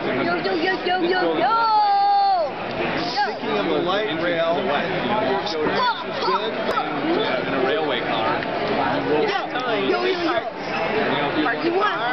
Yo, yo, yo, yo, yo, yo! Speaking of the light rail, good. In a railway car. Yo, yo, yo! Part you?